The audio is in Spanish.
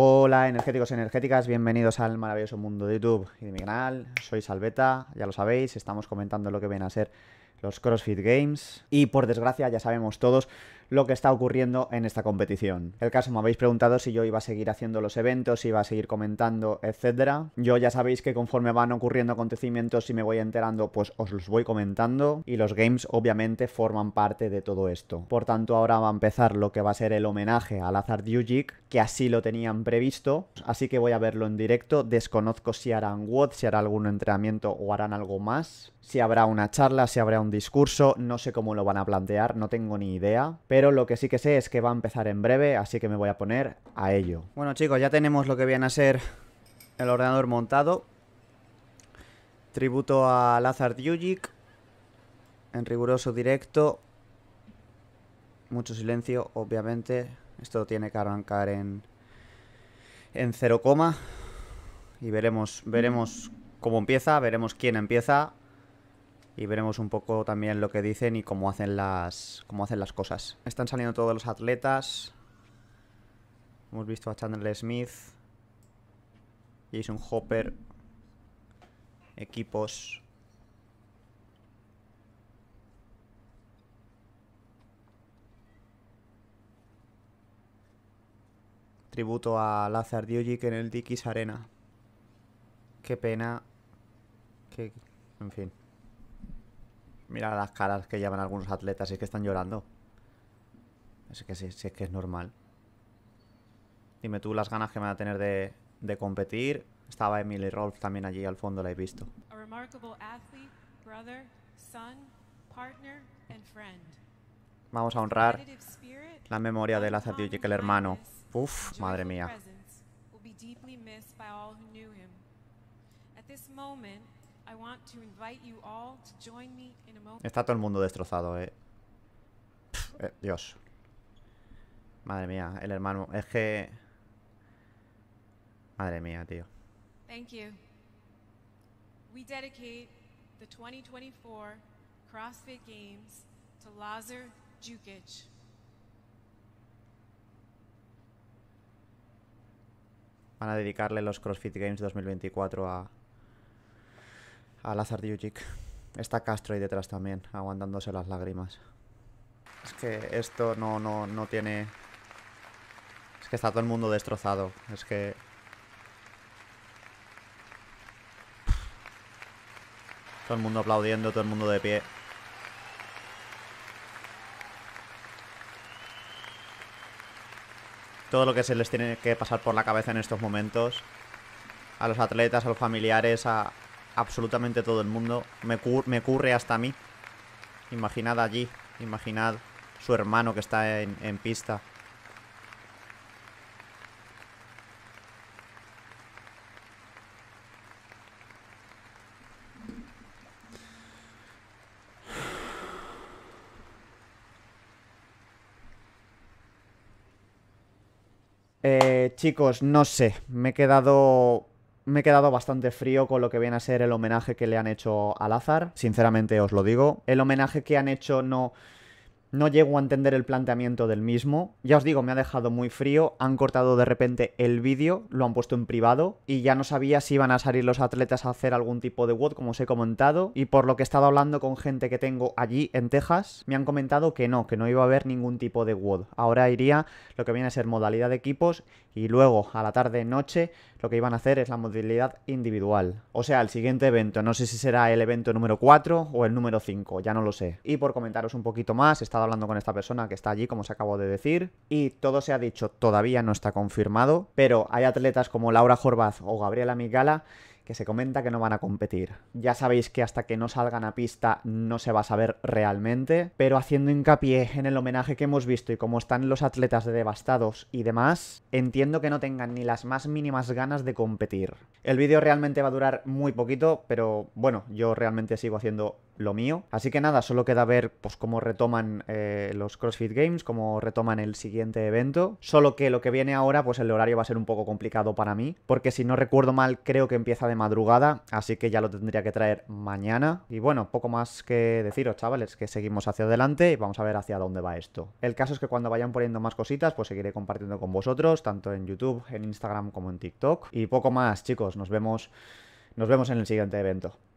Hola energéticos y energéticas, bienvenidos al maravilloso mundo de YouTube y de mi canal. Soy Salveta, ya lo sabéis, estamos comentando lo que viene a ser los CrossFit Games y por desgracia ya sabemos todos lo que está ocurriendo en esta competición. El caso me habéis preguntado si yo iba a seguir haciendo los eventos, si iba a seguir comentando, etcétera. Yo ya sabéis que conforme van ocurriendo acontecimientos y me voy enterando, pues os los voy comentando y los games obviamente forman parte de todo esto. Por tanto, ahora va a empezar lo que va a ser el homenaje a Lazar Dujik, que así lo tenían previsto, así que voy a verlo en directo. Desconozco si harán WOD, si hará algún entrenamiento o harán algo más, si habrá una charla, si habrá un discurso, no sé cómo lo van a plantear, no tengo ni idea, pero lo que sí que sé es que va a empezar en breve, así que me voy a poner a ello. Bueno chicos, ya tenemos lo que viene a ser el ordenador montado. Tributo a Lazar Dujik. En riguroso directo. Mucho silencio, obviamente. Esto tiene que arrancar en, en 0, y veremos, veremos cómo empieza, veremos quién empieza y veremos un poco también lo que dicen y cómo hacen las, cómo hacen las cosas. Están saliendo todos los atletas. Hemos visto a Chandler Smith, Jason Hopper, equipos. Tributo a Lazar Diogic en el Dikis Arena. Qué pena. Que, en fin. Mira las caras que llevan algunos atletas, es que están llorando. Es que sí, es que es normal. Dime tú las ganas que me va a tener de, de competir. Estaba Emily Rolf también allí al fondo, la he visto. Vamos a honrar la memoria de Lazar que el hermano. Uf, madre mía. Está todo el mundo destrozado, eh. eh. Dios. Madre mía, el hermano. Es que. Madre mía, tío. Thank you. We dedicate the 2024 CrossFit Games to Lazar Jukic. Van a dedicarle los CrossFit Games 2024 a a Lazar Djukic. Está Castro ahí detrás también, aguantándose las lágrimas. Es que esto no, no, no tiene... Es que está todo el mundo destrozado. Es que... Todo el mundo aplaudiendo, todo el mundo de pie. Todo lo que se les tiene que pasar por la cabeza en estos momentos. A los atletas, a los familiares, a, absolutamente todo el mundo. Me, me ocurre hasta a mí. Imaginad allí, imaginad su hermano que está en, en pista. Eh, chicos, no sé, me he quedado me he quedado bastante frío con lo que viene a ser el homenaje que le han hecho al azar. Sinceramente os lo digo. El homenaje que han hecho no no llego a entender el planteamiento del mismo. Ya os digo, me ha dejado muy frío. Han cortado de repente el vídeo, lo han puesto en privado. Y ya no sabía si iban a salir los atletas a hacer algún tipo de WOD, como os he comentado. Y por lo que he estado hablando con gente que tengo allí en Texas, me han comentado que no, que no iba a haber ningún tipo de WOD. Ahora iría lo que viene a ser modalidad de equipos. Y luego, a la tarde-noche, lo que iban a hacer es la modalidad individual. O sea, el siguiente evento, no sé si será el evento número 4 o el número 5, ya no lo sé. Y por comentaros un poquito más, está hablando con esta persona que está allí, como os acabo de decir, y todo se ha dicho, todavía no está confirmado, pero hay atletas como Laura Jorbaz o Gabriela Migala que se comenta que no van a competir. Ya sabéis que hasta que no salgan a pista no se va a saber realmente, pero haciendo hincapié en el homenaje que hemos visto y cómo están los atletas de devastados y demás, entiendo que no tengan ni las más mínimas ganas de competir. El vídeo realmente va a durar muy poquito, pero bueno, yo realmente sigo haciendo lo mío. Así que nada, solo queda ver pues cómo retoman eh, los CrossFit Games, cómo retoman el siguiente evento. Solo que lo que viene ahora, pues el horario va a ser un poco complicado para mí, porque si no recuerdo mal, creo que empieza de madrugada, así que ya lo tendría que traer mañana. Y bueno, poco más que deciros, chavales, que seguimos hacia adelante y vamos a ver hacia dónde va esto. El caso es que cuando vayan poniendo más cositas, pues seguiré compartiendo con vosotros, tanto en YouTube, en Instagram como en TikTok. Y poco más, chicos, nos vemos, nos vemos en el siguiente evento.